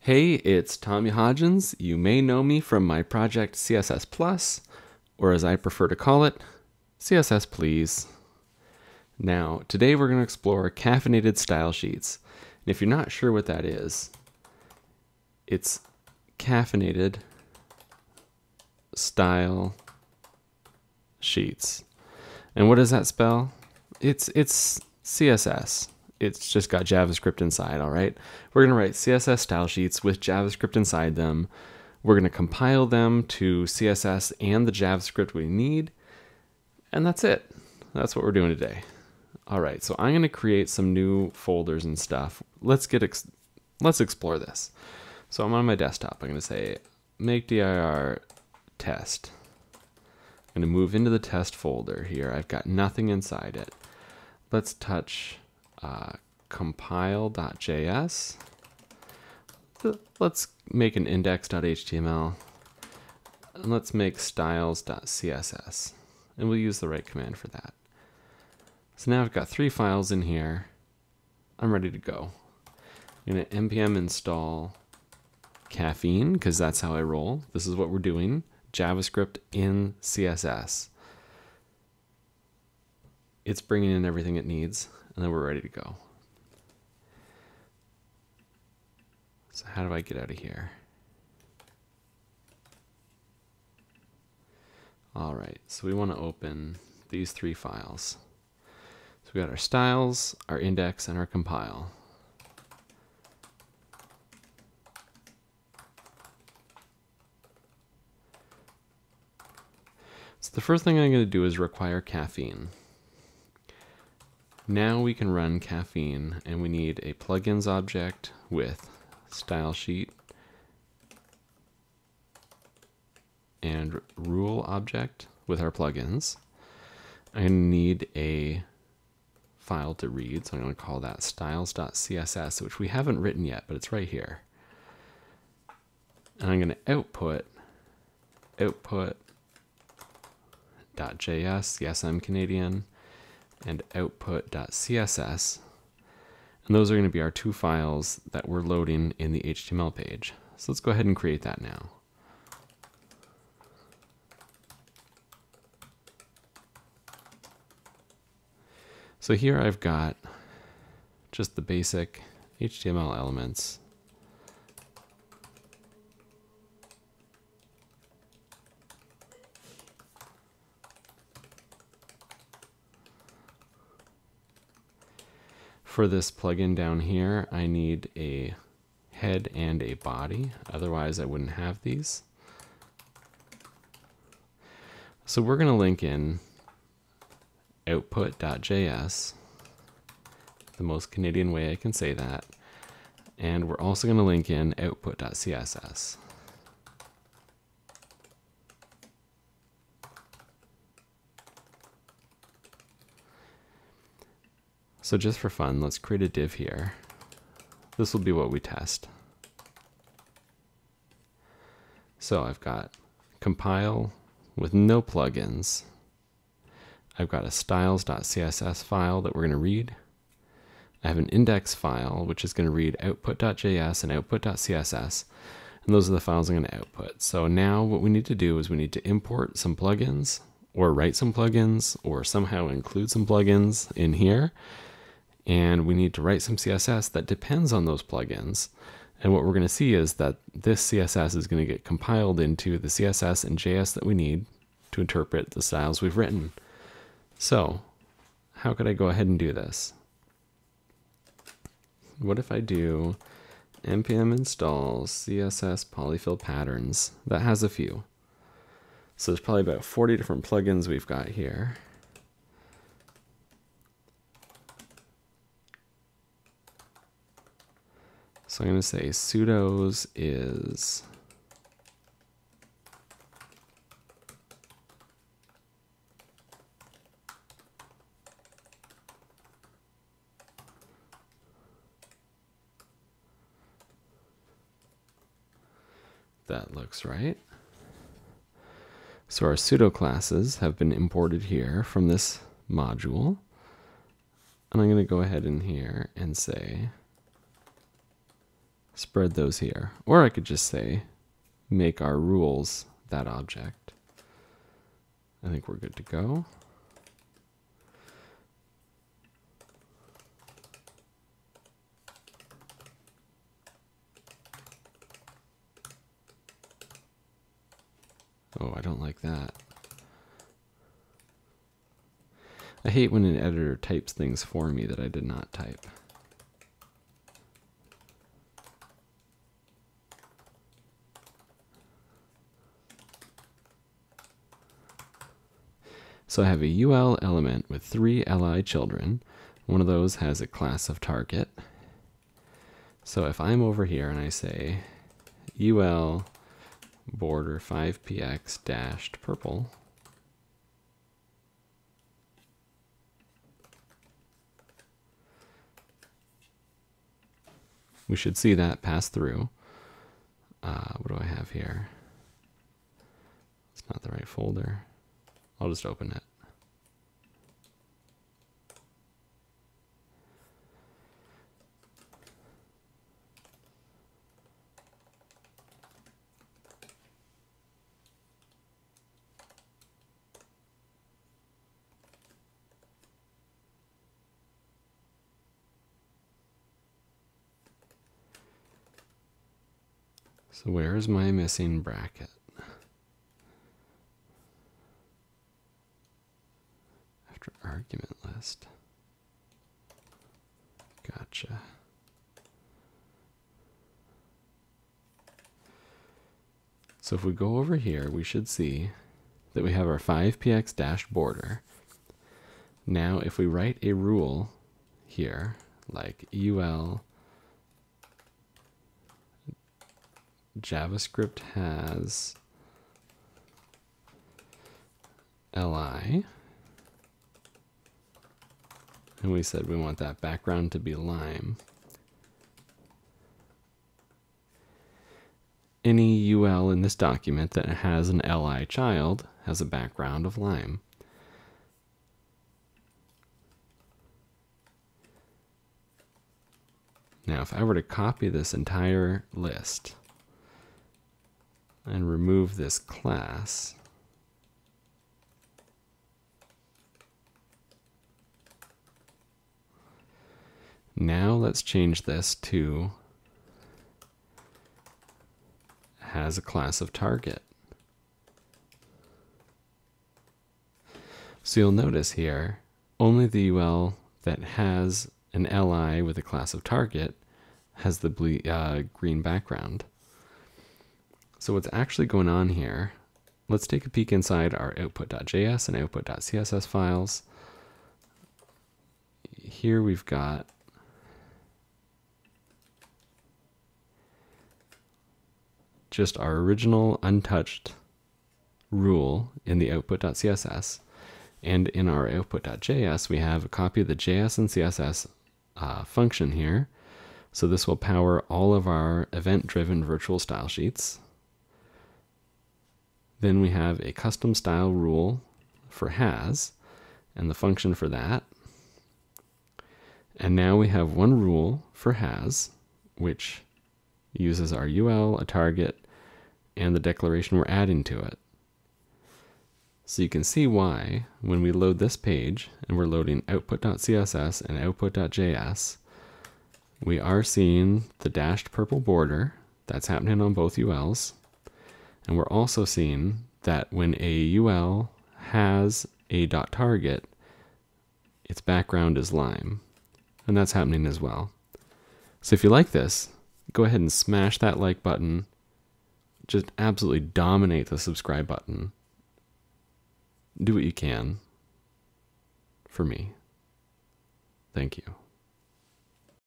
Hey, it's Tommy Hodgins. You may know me from my project CSS Plus, or as I prefer to call it, CSS Please. Now, today we're going to explore caffeinated style sheets. And if you're not sure what that is, it's caffeinated style sheets. And what does that spell? It's it's CSS it's just got JavaScript inside, all right? We're to write CSS style sheets with JavaScript inside them. We're to compile them to CSS and the JavaScript we need. And that's it. That's what we're doing today. All right, so I'm to create some new folders and stuff. Let's get ex let's explore this. So I'm on my desktop. I'm to say make dir test. I'm to move into the test folder here. I've got nothing inside it. Let's touch uh, compile.js. Let's make an index.html and let's make styles.css and we'll use the right command for that. So now I've got three files in here. I'm ready to go. I'm going to npm install qaffeine because that's how I roll. This is what we're doing. JavaScript in CSS. It's bringing in everything it needs and then we're ready to go. So how do I get out of here? All right, so we want to open these three files. So we got our styles, our index, and our compile. So the first thing I'm going to do is require qaffeine. Now we can run qaffeine and we need a plugins object with style sheet and rule object with our plugins. I need a file to read, so I'm going to call that styles.css, which we haven't written yet, but it's right here. And I'm going to output output.js, yes, I'm Canadian, and output.css. And those are going to be our two files that we're loading in the HTML page. So let's go ahead and create that now. So here I've got just the basic HTML elements For this plugin down here, I need a head and a body. Otherwise, I wouldn't have these. So we're going to link in output.js, the most Canadian way I can say that. And we're also going to link in output.css. So just for fun, let's create a div here. This will be what we test. So I've got compile with no plugins. I've got a styles.css file that we're going to read. I have an index file, which is going to read output.js and output.css. And those are the files I'm going to output. So now what we need to do is we need to import some plugins or write some plugins or somehow include some plugins in here and we need to write some CSS that depends on those plugins. And what we're going to see is that this CSS is going to get compiled into the CSS and JS that we need to interpret the styles we've written. So how could I go ahead and do this? What if I do npm install css polyfill patterns? That has a few. So there's probably about 40 different plugins we've got here. So I'm going to say pseudos is That looks right. So our pseudo classes have been imported here from this module. And I'm going to go ahead in here and say spread those here. Or I could just say, make our rules that object. I think we're good to go. Oh, I don't like that. I hate when an editor types things for me that I did not type. So I have a UL element with three li children. One of those has a class of target. So if I'm over here and I say UL border 5px dashed purple, we should see that pass through. Uh, what do I have here? It's not the right folder. I'll just open it. So where is my missing bracket? Gotcha. So if we go over here, we should see that we have our 5px dash border. Now if we write a rule here, like ul JavaScript has li. And we said we want that background to be lime. Any UL in this document that has an li child has a background of lime. Now, if I were to copy this entire list, and remove this class. Now let's change this to has a class of target. So you'll notice here, only the UL that has an li with a class of target has the uh, green background. So what's actually going on here, let's take a peek inside our output.js and output.css files. Here we've got just our original untouched rule in the output.css. And in our output.js, we have a copy of the JS and CSS uh, function here. So this will power all of our event-driven virtual style sheets. Then we have a custom style rule for has and the function for that. And now we have one rule for has, which uses our UL, a target, and the declaration we're adding to it. So you can see why when we load this page and we're loading output.css and output.js, we are seeing the dashed purple border. That's happening on both ULs. And we're also seeing that when a UL has a dot target, its background is lime. And that's happening as well. So if you like this, go ahead and smash that like button. Just absolutely dominate the subscribe button. Do what you can for me. Thank you.